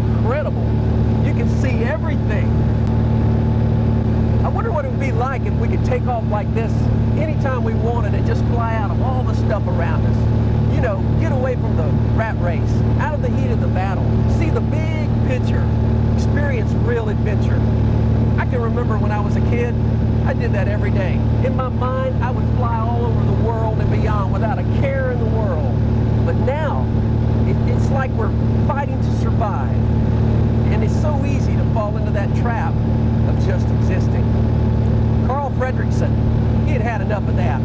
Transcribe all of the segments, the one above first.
incredible. You can see everything. I wonder what it would be like if we could take off like this anytime we wanted and just fly out of all the stuff around us. You know, get away from the rat race, out of the heat of the battle, see the big picture, experience real adventure. I can remember when I was a kid, I did that every day. In my mind, I would fly all over the world and beyond without a care in the world. But now, it, it's like we're fighting to survive into that trap of just existing. Carl Fredricksen, he had had enough of that.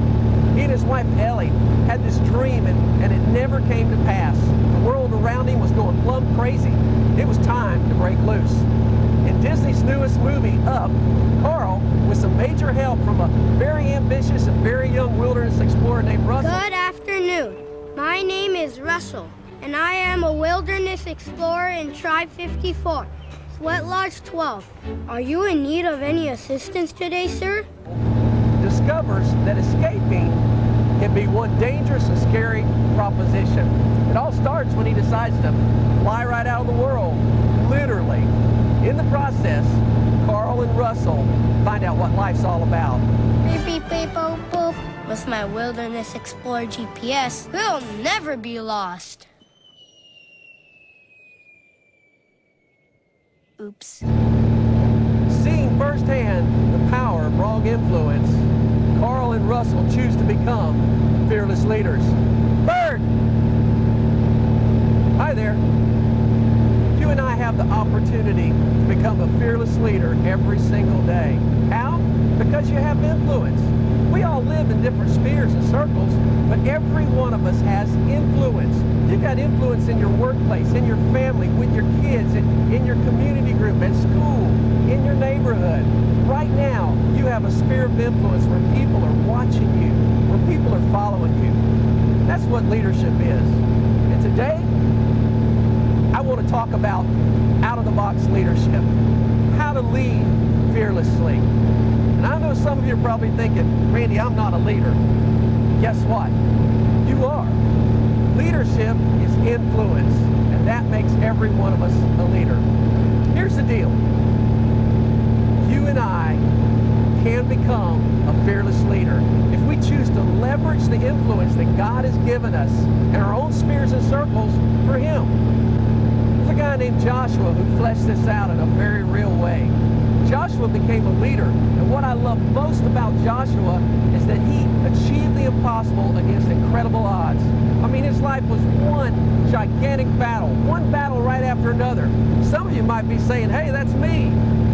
He and his wife Ellie had this dream and, and it never came to pass. The world around him was going plumb crazy. It was time to break loose. In Disney's newest movie, Up, Carl, with some major help from a very ambitious and very young wilderness explorer named Russell. Good afternoon. My name is Russell, and I am a wilderness explorer in Tribe 54, Sweat Lodge 12. Are you in need of any assistance today, sir? discovers that escaping can be one dangerous and scary proposition. It all starts when he decides to fly right out of the world, literally. In the process, Carl and Russell find out what life's all about. Beep, beep, beep, boop, boop. With my Wilderness Explorer GPS, we'll never be lost. Oops. Seeing firsthand the power of wrong influence, Carl and Russell choose to become fearless leaders. Bird! Hi there. You and I have the opportunity to become a fearless leader every single day. How? Because you have influence. We all live in different spheres and circles, but every one of us has influence. You've got influence in your workplace, in your family, with your kids, in, in your community group, at school, in your neighborhood. Right now, you have a sphere of influence where people are watching you, where people are following you. That's what leadership is. And today, I want to talk about out-of-the-box leadership, how to lead fearlessly. And I know some of you are probably thinking, Randy, I'm not a leader. Guess what? You are. Leadership is influence, and that makes every one of us a leader. Here's the deal. You and I can become a fearless leader if we choose to leverage the influence that God has given us in our own spheres and circles for Him. There's a guy named Joshua who fleshed this out in a very real way. Joshua became a leader, and what I love most about Joshua is that he achieved the impossible against incredible odds. I mean, his life was one gigantic battle, one battle right after another. Some of you might be saying, hey, that's me.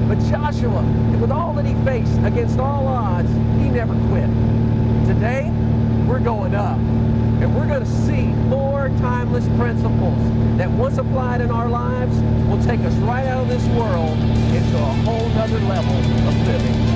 But Joshua, with all that he faced against all odds, he never quit. Today, we're going up. And we're going to see more timeless principles that once applied in our lives will take us right out of this world into a whole other level of living.